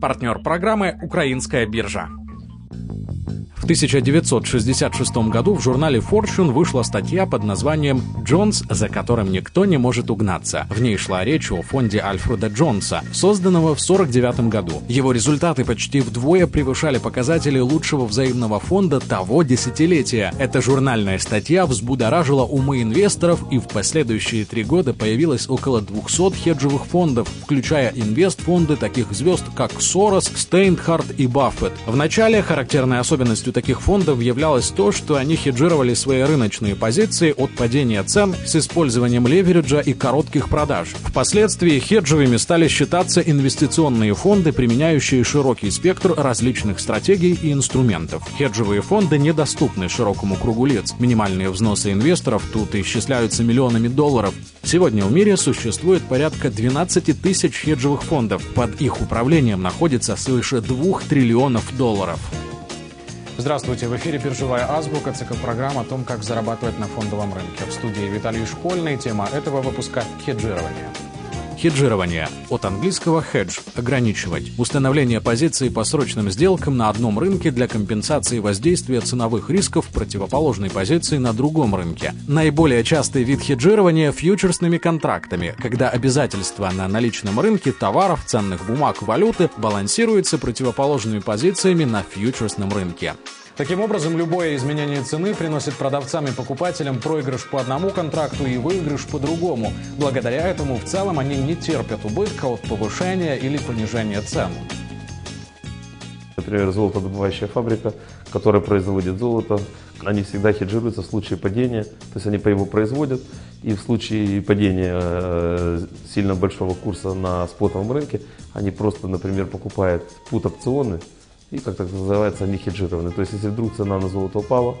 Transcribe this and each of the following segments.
Партнер программы «Украинская биржа». В 1966 году в журнале Fortune вышла статья под названием «Джонс, за которым никто не может угнаться». В ней шла речь о фонде Альфреда Джонса, созданного в 1949 году. Его результаты почти вдвое превышали показатели лучшего взаимного фонда того десятилетия. Эта журнальная статья взбудоражила умы инвесторов, и в последующие три года появилось около 200 хеджевых фондов, включая инвестфонды таких звезд, как Сорос, Стейнхард и Баффет. В начале характерной особенностью таких фондов являлось то, что они хеджировали свои рыночные позиции от падения цен с использованием левериджа и коротких продаж. Впоследствии хеджевыми стали считаться инвестиционные фонды, применяющие широкий спектр различных стратегий и инструментов. Хеджевые фонды недоступны широкому кругу лиц. Минимальные взносы инвесторов тут исчисляются миллионами долларов. Сегодня в мире существует порядка 12 тысяч хеджевых фондов. Под их управлением находится свыше 2 триллионов долларов. Здравствуйте, в эфире «Биржевая азбука», цикл программ о том, как зарабатывать на фондовом рынке. В студии Виталий Школьный. Тема этого выпуска – хеджирование. Хеджирование. От английского hedge – ограничивать. Установление позиций по срочным сделкам на одном рынке для компенсации воздействия ценовых рисков противоположной позиции на другом рынке. Наиболее частый вид хеджирования – фьючерсными контрактами, когда обязательства на наличном рынке товаров, ценных бумаг, валюты балансируются противоположными позициями на фьючерсном рынке. Таким образом, любое изменение цены приносит продавцам и покупателям проигрыш по одному контракту и выигрыш по другому. Благодаря этому в целом они не терпят убытка от повышения или понижения цен. Например, золотодобывающая фабрика, которая производит золото, они всегда хеджируются в случае падения, то есть они по его производят, и в случае падения э, сильно большого курса на спотовом рынке, они просто, например, покупают пут-опционы, и, как так называется, они хеджированы. То есть, если вдруг цена на золото упала,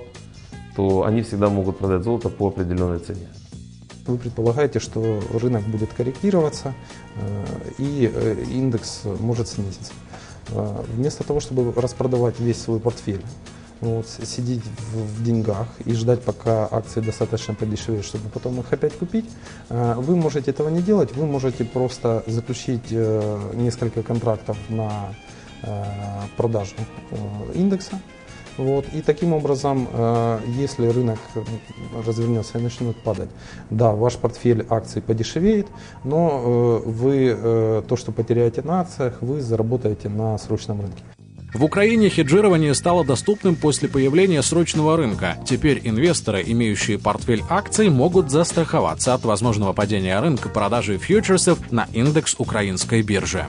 то они всегда могут продать золото по определенной цене. Вы предполагаете, что рынок будет корректироваться э, и э, индекс может снизиться. Э, вместо того, чтобы распродавать весь свой портфель, вот, сидеть в деньгах и ждать, пока акции достаточно подешевеют, чтобы потом их опять купить, вы можете этого не делать, вы можете просто заключить несколько контрактов на Э, продажу э, индекса. Вот. И таким образом, э, если рынок развернется и начнет падать, да, ваш портфель акций подешевеет, но вы то, что потеряете на акциях, вы заработаете на срочном рынке. В Украине хеджирование стало доступным после появления срочного рынка. Теперь инвесторы, имеющие портфель акций, могут застраховаться от возможного падения рынка продажи фьючерсов на индекс украинской биржи.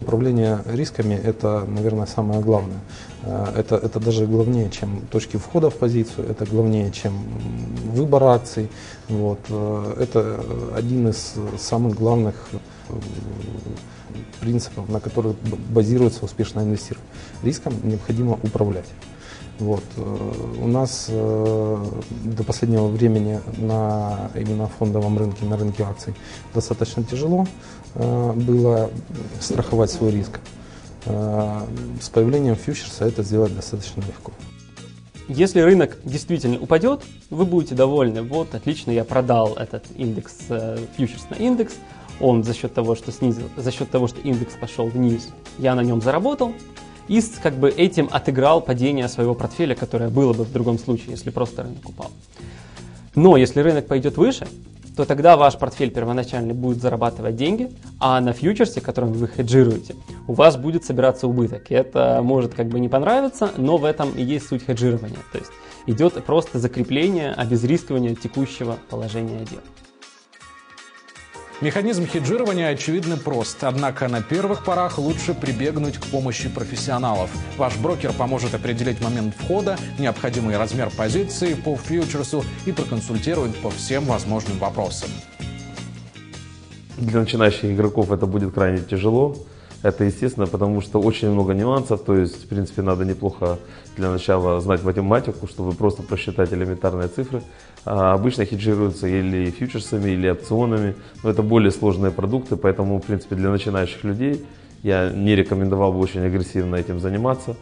Управление рисками – это, наверное, самое главное. Э, это, это даже главнее, чем точки входа в позицию, это главнее, чем выбор акций. Вот. Э, это один из самых главных э, принципов, на которых базируется успешное инвестирование. Риском необходимо управлять. Вот. У нас до последнего времени на именно фондовом рынке, на рынке акций достаточно тяжело. Э, было страховать свой риск. Э, с появлением фьючерса это сделать достаточно легко. Если рынок действительно упадет, вы будете довольны. Вот, отлично, я продал этот индекс, э, фьючерс на индекс. Он за счет того, что снизил, за счет того, что индекс пошел вниз, я на нем заработал. И как бы этим отыграл падение своего портфеля, которое было бы в другом случае, если просто рынок упал. Но если рынок пойдет выше, то тогда ваш портфель первоначальный будет зарабатывать деньги, а на фьючерсе, которым вы хеджируете, у вас будет собираться убыток. И это может как бы не понравиться, но в этом и есть суть хеджирования. То есть идет просто закрепление, обезрискивание текущего положения дел. Механизм хеджирования очевидно прост, однако на первых порах лучше прибегнуть к помощи профессионалов. Ваш брокер поможет определить момент входа, необходимый размер позиции по фьючерсу и проконсультирует по всем возможным вопросам. Для начинающих игроков это будет крайне тяжело. Это естественно, потому что очень много нюансов, то есть, в принципе, надо неплохо для начала знать математику, чтобы просто просчитать элементарные цифры. А обычно хеджируются или фьючерсами, или опционами, но это более сложные продукты, поэтому, в принципе, для начинающих людей я не рекомендовал бы очень агрессивно этим заниматься.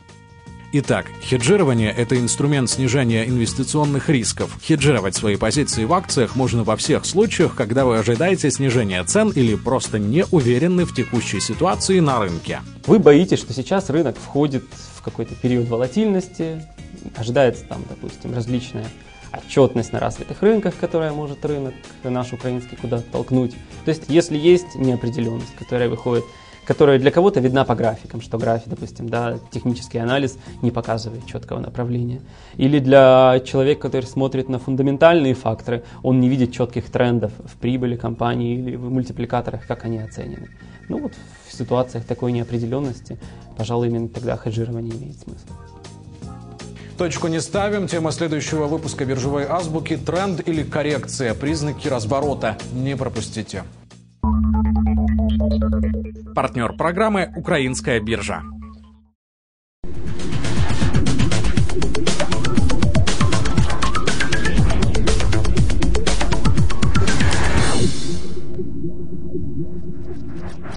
Итак, хеджирование – это инструмент снижения инвестиционных рисков. Хеджировать свои позиции в акциях можно во всех случаях, когда вы ожидаете снижения цен или просто не уверены в текущей ситуации на рынке. Вы боитесь, что сейчас рынок входит в какой-то период волатильности, ожидается там, допустим, различная отчетность на развитых рынках, которая может рынок наш украинский куда-то толкнуть. То есть, если есть неопределенность, которая выходит которая для кого-то видна по графикам, что график, допустим, да, технический анализ не показывает четкого направления. Или для человека, который смотрит на фундаментальные факторы, он не видит четких трендов в прибыли компании или в мультипликаторах, как они оценены. Ну вот в ситуациях такой неопределенности, пожалуй, именно тогда хеджирование имеет смысл. Точку не ставим. Тема следующего выпуска биржевой азбуки – тренд или коррекция, признаки разборота. Не пропустите. Партнер программы «Украинская биржа».